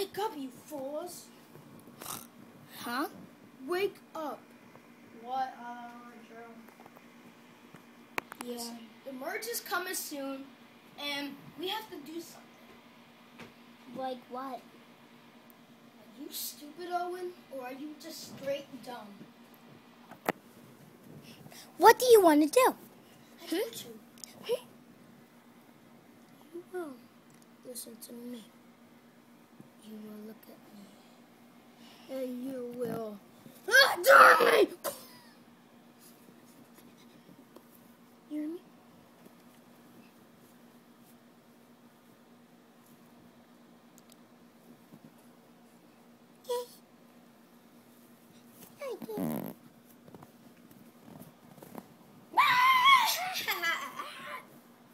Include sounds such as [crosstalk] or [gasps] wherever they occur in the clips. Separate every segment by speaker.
Speaker 1: Wake up, you fools!
Speaker 2: Huh?
Speaker 1: Wake up! What, uh, Alejandro?
Speaker 2: Yeah.
Speaker 1: The merge is coming soon, and we have to do something.
Speaker 2: Like what?
Speaker 1: Are you stupid, Owen, or are you just straight dumb?
Speaker 2: What do you want to do?
Speaker 1: I told hmm? you.
Speaker 2: Hmm?
Speaker 1: You will listen to me. You will look at me. And you will. [gasps] Ah, darn me! You hear me?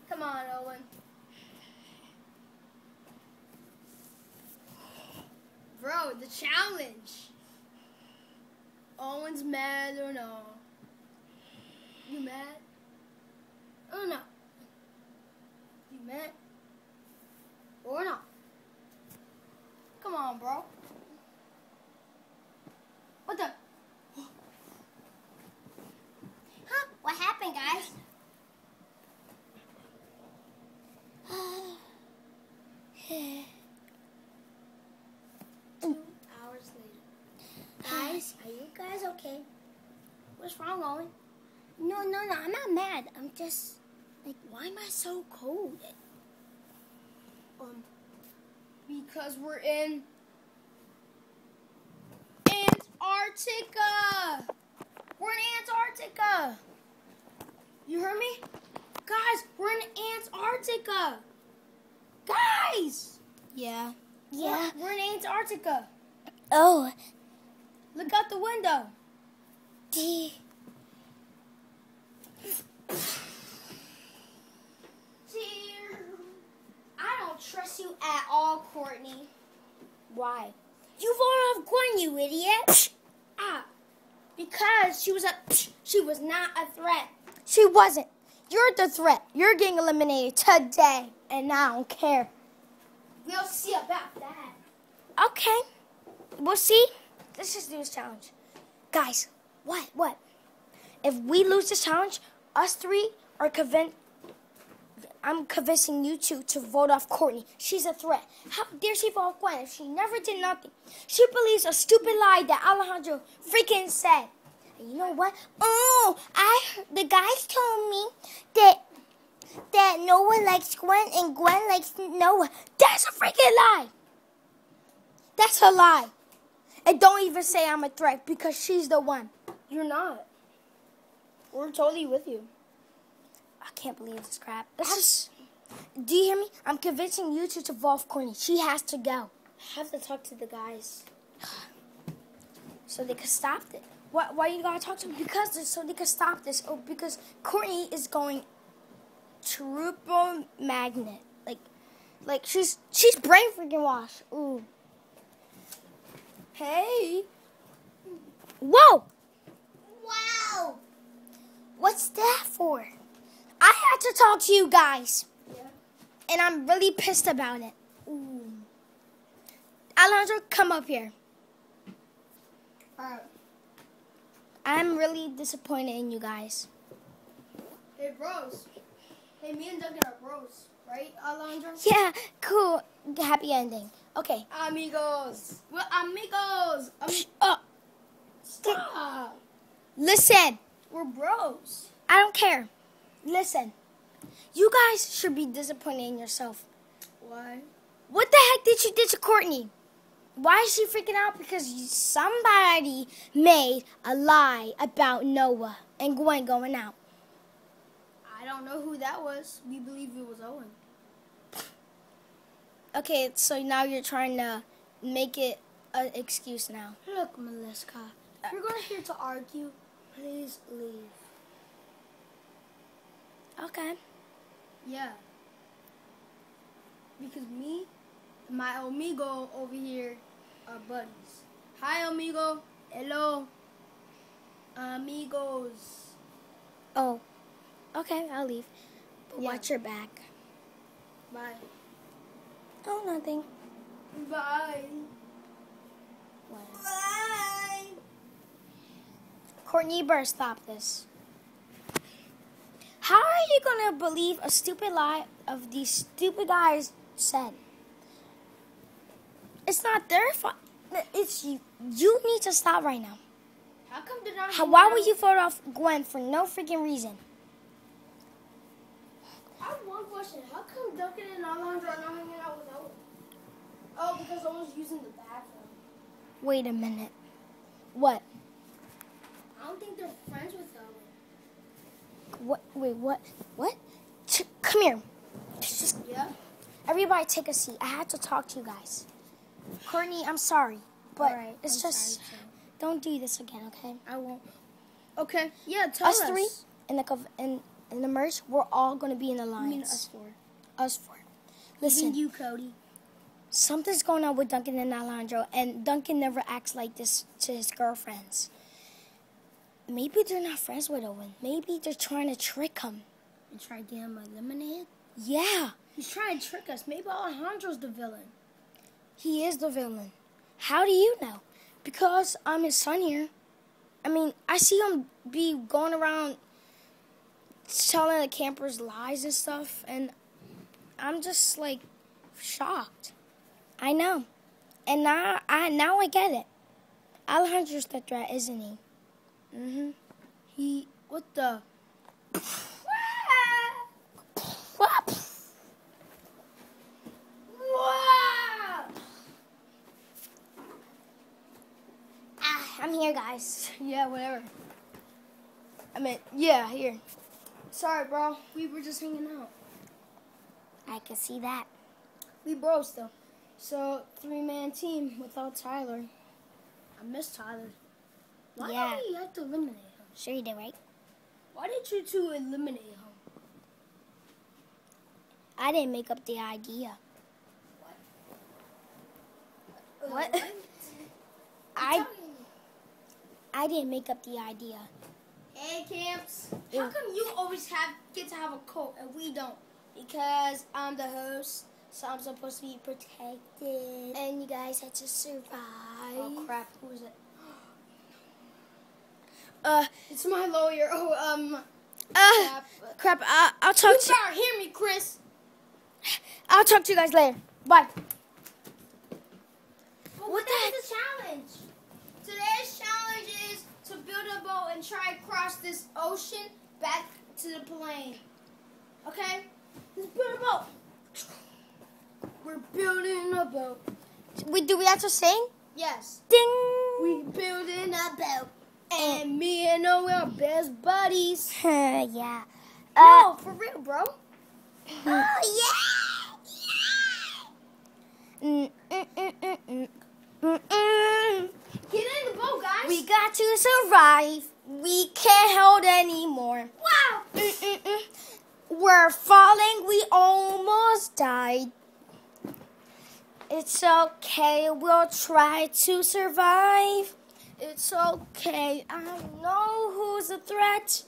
Speaker 1: Come on, Owen. Bro, the challenge. Owen's mad or no? You mad? Or no? You mad? Or not? Come on, bro. What the?
Speaker 2: Huh? What happened, guys?
Speaker 1: Two hours later.
Speaker 2: Guys, are you guys okay? What's wrong, Owen? No, no, no. I'm not mad. I'm just like, why am I so cold?
Speaker 1: Um, because we're in Antarctica. We're in Antarctica. You heard me? Guys, we're in Antarctica. Guys!
Speaker 2: Yeah. Yeah.
Speaker 1: We're, we're in Antarctica.
Speaker 2: Oh.
Speaker 1: Look out the window.
Speaker 2: D.
Speaker 1: I don't trust you at all, Courtney.
Speaker 2: Why? You voted off Gwen, you idiot.
Speaker 1: Ah. Because she was a she was not a threat.
Speaker 2: She wasn't. You're the threat. You're getting eliminated today, and I don't care.
Speaker 1: We'll see about that.
Speaker 2: Okay. We'll see. Let's just do this challenge. Guys, what? What? If we lose this challenge, us three are convinced. I'm convincing you two to vote off Courtney. She's a threat. How dare she vote off Gwen if she never did nothing? She believes a stupid lie that Alejandro freaking said. And you know what? Oh, I the guys told me that that Noah likes Gwen and Gwen likes Noah. That's a freaking lie. That's a lie. And don't even say I'm a threat because she's the one.
Speaker 1: You're not. We're totally with you.
Speaker 2: I can't believe this crap. This is. Do you hear me? I'm convincing you to vote Courtney. She has to go.
Speaker 1: I have to talk to the guys.
Speaker 2: So they can stop it. Why, why you gotta talk to them? Because so they can stop this. Oh, because Courtney is going triple magnet. Like, like she's she's brain freaking wash. Ooh.
Speaker 1: Hey.
Speaker 2: Whoa! What's that for? I had to talk to you guys.
Speaker 1: Yeah.
Speaker 2: And I'm really pissed about it. Ooh. Alejandro, come up here.
Speaker 1: Alright.
Speaker 2: I'm really disappointed in you guys.
Speaker 1: Hey, bros. Hey, me and Duncan are bros, right, Alondra?
Speaker 2: Yeah, cool. Happy ending. Okay.
Speaker 1: Amigos. We're amigos. Am-
Speaker 2: Oh,
Speaker 1: Stop.
Speaker 2: listen.
Speaker 1: We're bros.
Speaker 2: I don't care. Listen. You guys should be disappointed in yourself.
Speaker 1: Why?
Speaker 2: What the heck did you do to Courtney? Why is she freaking out? Because somebody made a lie about Noah and Gwen going out.
Speaker 1: I don't know who that was. We believe it was Owen.
Speaker 2: Okay, so now you're trying to make it an excuse now.
Speaker 1: Look, Melissa, if you're going here to argue, please leave.
Speaker 2: Okay.
Speaker 1: Yeah. Because me and my amigo over here are buddies. Hi, amigo. Hello. Amigos.
Speaker 2: Oh. Okay, I'll leave. But
Speaker 1: Yeah.
Speaker 2: watch your back.
Speaker 1: Bye.
Speaker 2: Oh, nothing.
Speaker 1: Bye. Bye.
Speaker 2: Courtney, you better stop this. How are you gonna believe a stupid lie of these stupid guys said? It's not their fault. It's you. You need to stop right now.
Speaker 1: How come they're not?
Speaker 2: How, why would you vote off Gwen for no freaking reason?
Speaker 1: I have one question. How come Duncan and Alejandro are not hanging out with Owen? Oh, because Owen's using the bathroom.
Speaker 2: Wait a minute. What?
Speaker 1: I don't think they're friends with Owen.
Speaker 2: What? Wait, what? What? Ch- come here. Just
Speaker 1: Yeah.
Speaker 2: everybody take a seat. I had to talk to you guys. Courtney, I'm sorry, but it's
Speaker 1: I'm
Speaker 2: just don't do this again, okay?
Speaker 1: I won't. Okay. Yeah. Tell
Speaker 2: us three in the in in the merch, we're all gonna be in alliance.
Speaker 1: mean us four.
Speaker 2: Us four. Listen,
Speaker 1: you, Cody.
Speaker 2: something's going on with Duncan and Alejandro, and Duncan never acts like this to his girlfriends. Maybe they're not friends with Owen. Maybe they're trying to trick him.
Speaker 1: And try to get him eliminated.
Speaker 2: Yeah,
Speaker 1: He's trying to trick us. Maybe Alejandro's the villain.
Speaker 2: he is the villain. How do you know? Because I'm his son here. I mean, I see him be going around telling the campers lies and stuff, and I'm just like shocked. I know, and now I now I get it. Alejandro's the threat, isn't he? Mhm.
Speaker 1: He. What the?
Speaker 2: Ah, I'm here, guys. [laughs]
Speaker 1: Yeah, whatever. I mean, yeah, here. Sorry, bro. We were just hanging out.
Speaker 2: I can see that.
Speaker 1: We bros though. So three man team without Tyler. I miss Tyler. Why
Speaker 2: Yeah.
Speaker 1: did we have to eliminate him?
Speaker 2: Sure you did, right?
Speaker 1: Why did you two eliminate him?
Speaker 2: I didn't make up the idea. What? [laughs] I I didn't make up the idea.
Speaker 1: Hey camps.
Speaker 2: Yeah.
Speaker 1: How come you always have get to have a coat and we don't? Because I'm the host, so I'm supposed to be protected.
Speaker 2: And you guys had to survive.
Speaker 1: Oh crap! Who is it?
Speaker 2: Uh,
Speaker 1: It's my lawyer. Oh um.
Speaker 2: uh,
Speaker 1: Crap.
Speaker 2: crap. I, I'll talk to
Speaker 1: You
Speaker 2: to
Speaker 1: hear me, Chris.
Speaker 2: I'll talk to you guys later. Bye. What
Speaker 1: what
Speaker 2: the
Speaker 1: is the challenge? Today's challenge is to build a boat and try to cross this ocean back to the plane. Okay? Let's build a boat. We're building a boat.
Speaker 2: We do we have to sing?
Speaker 1: Yes.
Speaker 2: Ding.
Speaker 1: We're building a boat. And me and Noah are best buddies. [laughs]
Speaker 2: yeah.
Speaker 1: no, for real, bro. [laughs]
Speaker 2: Oh yeah. Mm, mm, mm, mm.
Speaker 1: Get in the boat, guys.
Speaker 2: We got to survive. We can't hold anymore.
Speaker 1: wow.
Speaker 2: We're falling. We almost died. It's okay. We'll try to survive. It's okay. I know who's a threat.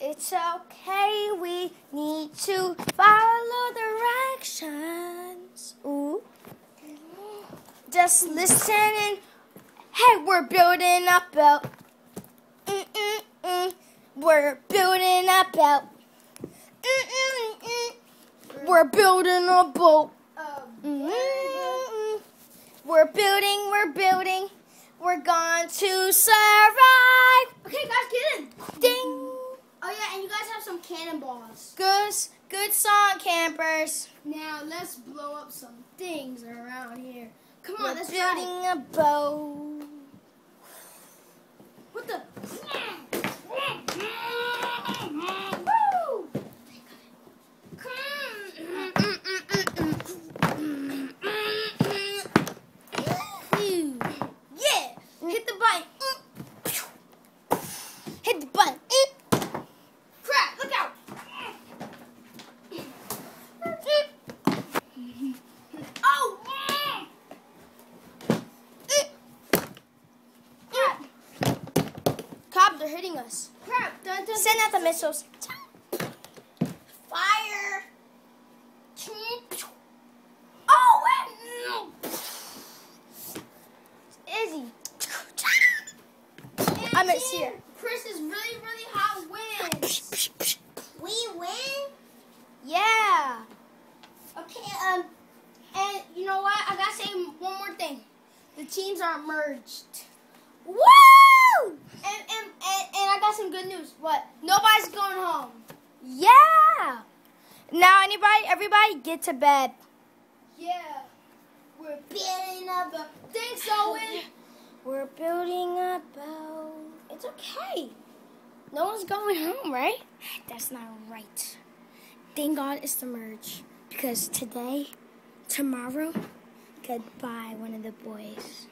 Speaker 2: It's okay. We need to follow directions. Ooh. Just listen and hey, we're building a boat. Mm-mm-mm. We're building a boat. We're building a boat. We're building, we're building. We're going to survive.
Speaker 1: okay, guys, get in.
Speaker 2: Ding.
Speaker 1: Oh yeah, and you guys have some cannonballs.
Speaker 2: Good, good song, campers.
Speaker 1: Now let's blow up some things around here. Come on,
Speaker 2: We're
Speaker 1: let's
Speaker 2: building a boat. They're hitting us.
Speaker 1: Crap. Dun, dun,
Speaker 2: Send out the missiles.
Speaker 1: Fire. Oh, no! Izzy. I'm at here. Chris is really, really hot wins.
Speaker 3: We win?
Speaker 2: Yeah.
Speaker 1: Okay, um, and you know what? I gotta say one more thing. The teams aren't merged.
Speaker 2: Woo!
Speaker 1: And, and I got some good news. What? Nobody's going home.
Speaker 2: Yeah. Now, anybody, everybody, get to bed.
Speaker 1: Yeah. We're building up a Thanks, Owen.
Speaker 2: Oh, We're building a boat. Oh, it's okay. No one's going home, right? That's not right. Thank God it's the merge. Because today, tomorrow, goodbye, one of the boys.